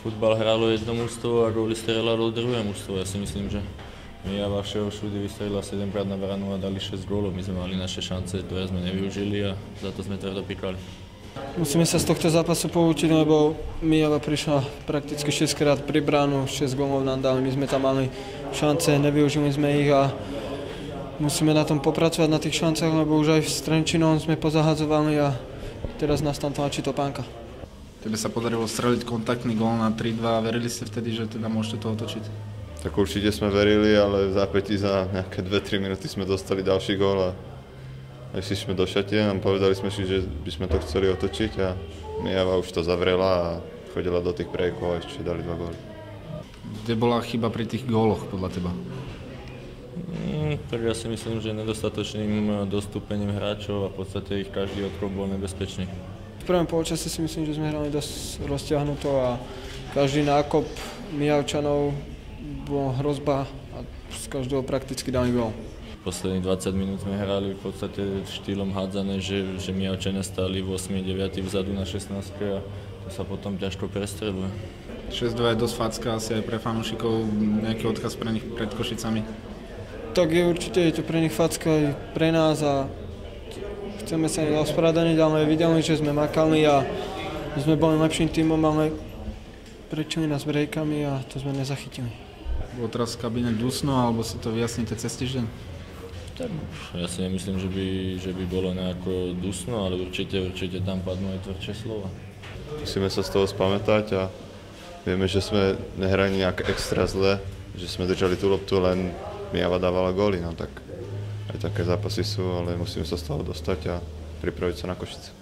Futbal hrálo jedno mužstvo a góly strelalo druhé mužstvo. Ja si myslím, že my a vašeho šudy vystrelila 7 krát na branu a dali 6 gólov. My sme mali naše šance, ktoré sme nevyužili a za to sme tvrdo pikali. Musíme sa z tohto zápasu poučiť, lebo Mijava prišla prakticky 6 krát pri bránu, 6 gólov nám dali, my sme tam mali šance, nevyužili sme ich a musíme na tom popracovať na tých šancach, lebo už aj s Trenčinom sme pozahadzovali a teraz nás tam tlačí topánka. Tebe sa podarilo streliť kontaktný gól na 3-2 a verili ste vtedy, že teda môžete to otočiť? Tak určite sme verili, ale v zápätí za nejaké 2-3 minúty sme dostali ďalší gól a išli sme do šatie a povedali sme si, že by sme to chceli otočiť a Mijava už to zavrela a chodila do tých brejkov a ešte dali dva góly. Kde bola chyba pri tých góloch podľa teba? Mm, tak ja si myslím, že nedostatočným dostúpením hráčov a v podstate ich každý odkrok bol nebezpečný. Prvom polčase si myslím, že sme hrali dosť rozťahnuto a každý nákop Mijavčanov bola hrozba a z každého prakticky dali gol. Posledných 20 minút sme hrali v podstate štýlom hádzané, že, že Mijavčania stáli v 8 9 vzadu na 16 a to sa potom ťažko prestreluje. 6-2 je dosť facka, asi aj pre fanúšikov nejaký odkaz pre nich pred Košicami. Tak je určite je to pre nich facka aj pre nás a chceme sa ospravedlniť, ale videli, že sme makali a sme boli lepším týmom, ale prečili nás brejkami a to sme nezachytili. Bolo teraz v kabíne dusno, alebo si to vyjasníte cez týždeň? Tak ja si nemyslím, že by, že by bolo nejako dusno, ale určite, určite tam padnú aj tvrdšie slova. Musíme sa z toho spamätať a vieme, že sme nehrali nejak extra zle, že sme držali tú loptu, len Mijava dávala góly, no tak aj také zápasy sú, ale musíme sa z toho dostať a pripraviť sa na Košice.